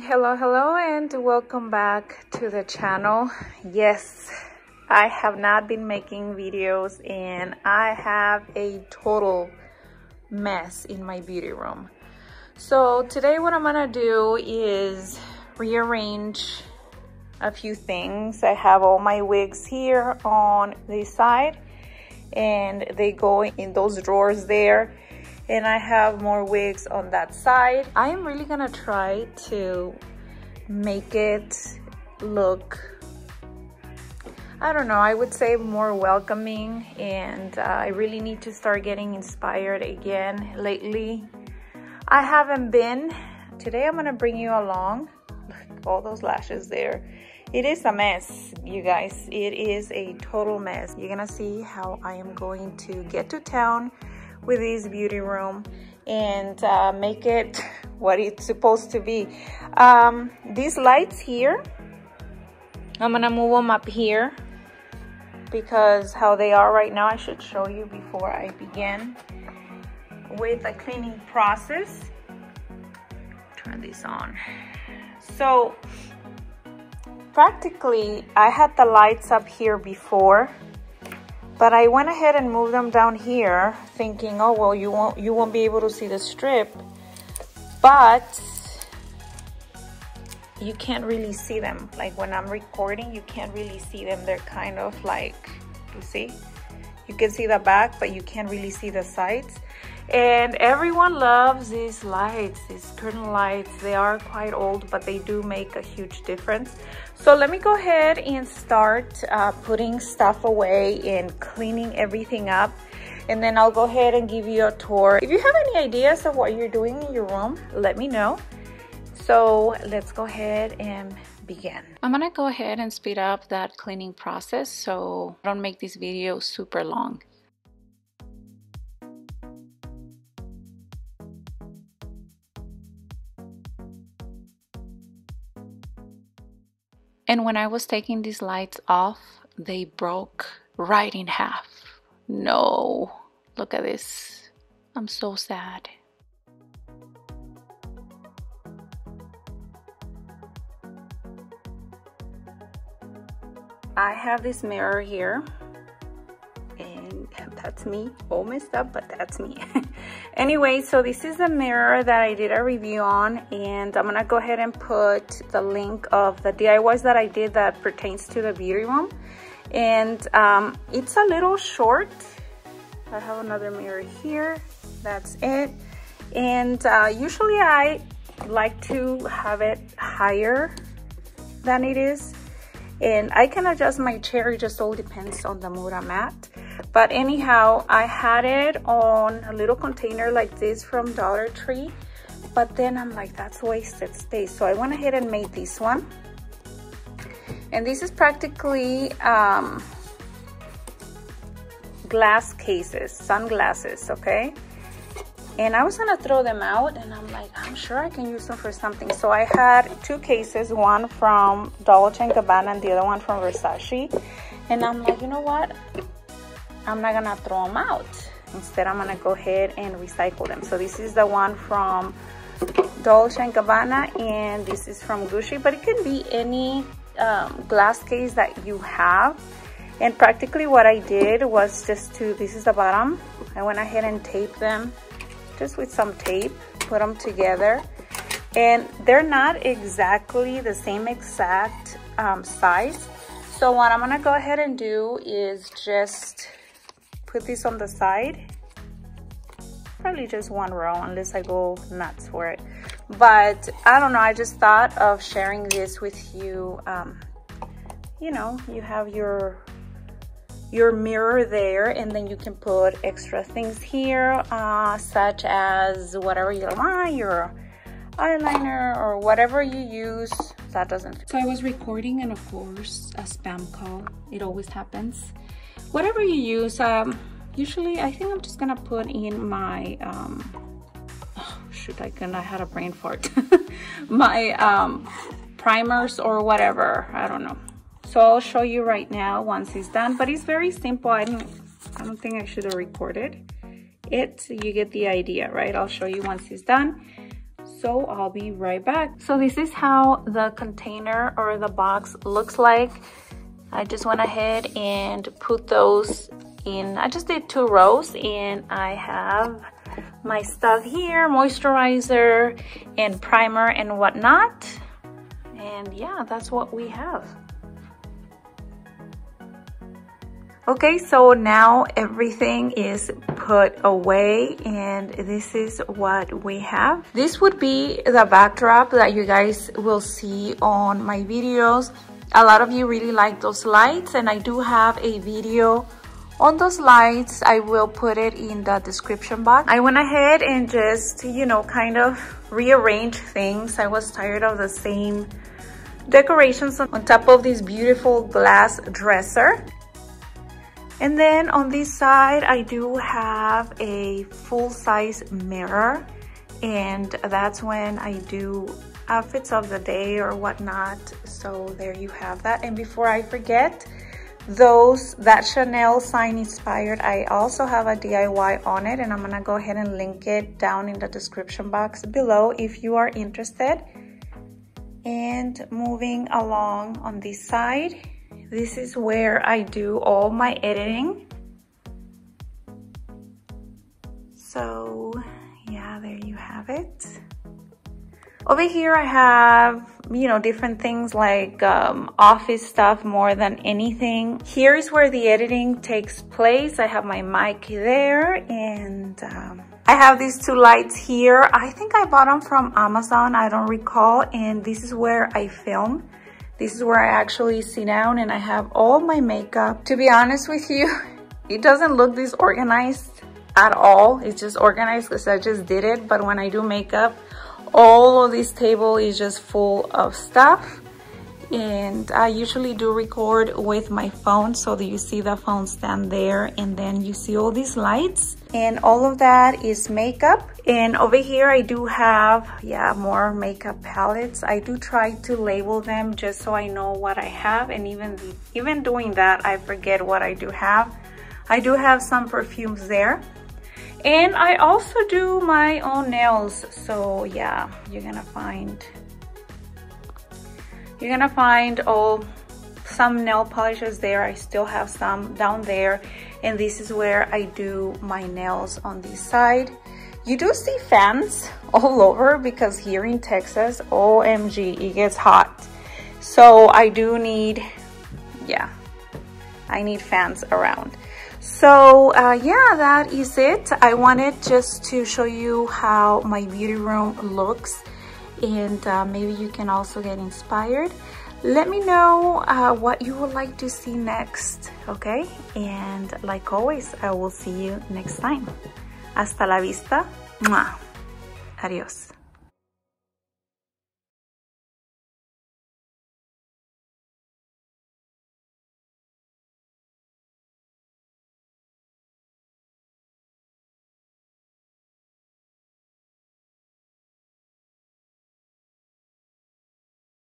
hello hello and welcome back to the channel. Yes i have not been making videos and i have a total mess in my beauty room. So today what i'm gonna do is rearrange a few things. I have all my wigs here on this side and they go in those drawers there and I have more wigs on that side. I am really gonna try to make it look I don't know, I would say more welcoming and uh, I really need to start getting inspired again lately. I haven't been. Today I'm gonna bring you along. Look, all those lashes there. It is a mess, you guys. It is a total mess. You're gonna see how I am going to get to town with this beauty room and uh, make it what it's supposed to be. Um, these lights here, I'm gonna move them up here because how they are right now, I should show you before I begin with the cleaning process. Turn this on. So practically, I had the lights up here before but I went ahead and moved them down here thinking, oh, well, you won't, you won't be able to see the strip, but you can't really see them. Like when I'm recording, you can't really see them. They're kind of like, you see? You can see the back, but you can't really see the sides. And everyone loves these lights, these curtain lights. They are quite old, but they do make a huge difference. So let me go ahead and start uh, putting stuff away and cleaning everything up. And then I'll go ahead and give you a tour. If you have any ideas of what you're doing in your room, let me know. So let's go ahead and begin. I'm gonna go ahead and speed up that cleaning process so I don't make this video super long. And when I was taking these lights off, they broke right in half. No, look at this. I'm so sad. I have this mirror here that's me. All messed up but that's me. Anyway so this is a mirror that I did a review on and I'm gonna go ahead and put the link of the DIYs that I did that pertains to the beauty room. And um, it's a little short. I have another mirror here. That's it. And uh, usually I like to have it higher than it is. And I can adjust my chair. It just all depends on the mood I'm at but anyhow I had it on a little container like this from Dollar Tree but then I'm like that's wasted space. So I went ahead and made this one. And this is practically um, glass cases sunglasses okay? And I was gonna throw them out and I'm like I'm sure I can use them for something. So I had two cases one from Dolce & Gabbana and the other one from Versace. And I'm like you know what I'm not gonna throw them out instead I'm gonna go ahead and recycle them so this is the one from Dolce & Gabbana and this is from Gucci but it can be any um, glass case that you have and practically what I did was just to this is the bottom I went ahead and taped them just with some tape, put them together. And they're not exactly the same exact um, size. So what I'm gonna go ahead and do is just put this on the side. Probably just one row unless I go nuts for it. But I don't know, I just thought of sharing this with you. Um, you know, you have your your mirror there and then you can put extra things here uh, such as whatever you want your eyeliner or whatever you use that doesn't so I was recording and of course a spam call it always happens whatever you use um, usually I think I'm just gonna put in my um, oh, shoot I can I had a brain fart my um, primers or whatever I don't know so I'll show you right now once it's done, but it's very simple. I don't, I don't think I should have recorded it. You get the idea, right? I'll show you once it's done. so I'll be right back. So this is how the container or the box looks like. I just went ahead and put those in, I just did two rows and I have my stuff here, moisturizer and primer and whatnot. And yeah, that's what we have. Okay, so now everything is put away and this is what we have. This would be the backdrop that you guys will see on my videos. A lot of you really like those lights and I do have a video on those lights. I will put it in the description box. I went ahead and just, you know, kind of rearrange things. I was tired of the same decorations on top of this beautiful glass dresser. And then on this side, I do have a full-size mirror and that's when I do outfits of the day or whatnot. So there you have that. And before I forget, those that Chanel sign inspired, I also have a DIY on it and I'm gonna go ahead and link it down in the description box below if you are interested. And moving along on this side, this is where I do all my editing. So yeah, there you have it. Over here I have, you know, different things like um, office stuff more than anything. Here is where the editing takes place. I have my mic there and um, I have these two lights here. I think I bought them from Amazon, I don't recall. And this is where I film. This is where I actually sit down and I have all my makeup. To be honest with you, it doesn't look this organized at all. It's just organized because I just did it. But when I do makeup, all of this table is just full of stuff. And I usually do record with my phone so that you see the phone stand there and then you see all these lights. And all of that is makeup. And over here I do have yeah more makeup palettes. I do try to label them just so I know what I have. And even even doing that I forget what I do have. I do have some perfumes there and I also do my own nails so yeah you're gonna find you're gonna find all some nail polishes there. I still have some down there and this is where I do my nails on this side. You do see fans all over because here in Texas OMG it gets hot. So I do need yeah I need fans around so uh, yeah, that is it. I wanted just to show you how my beauty room looks and uh, maybe you can also get inspired. Let me know uh, what you would like to see next, okay? And like always, I will see you next time. Hasta la vista. Adios.